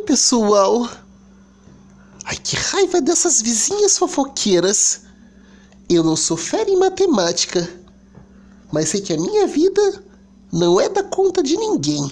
Oi, pessoal. Ai, que raiva dessas vizinhas fofoqueiras. Eu não sou fera em matemática, mas sei que a minha vida não é da conta de ninguém.